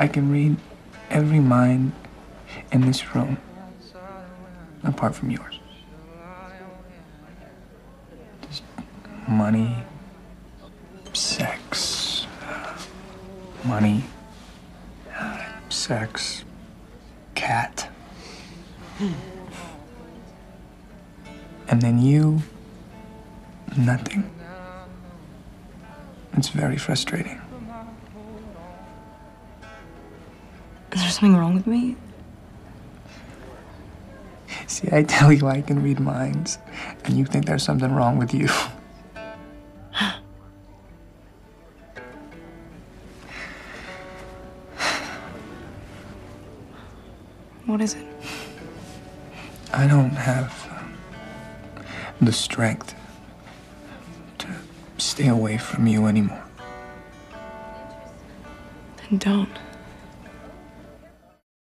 I can read every mind in this room apart from yours. Just money, sex, money, sex, cat. And then you, nothing. It's very frustrating. Is there something wrong with me? See, I tell you I can read minds, and you think there's something wrong with you. What is it? I don't have um, the strength to stay away from you anymore. Then don't.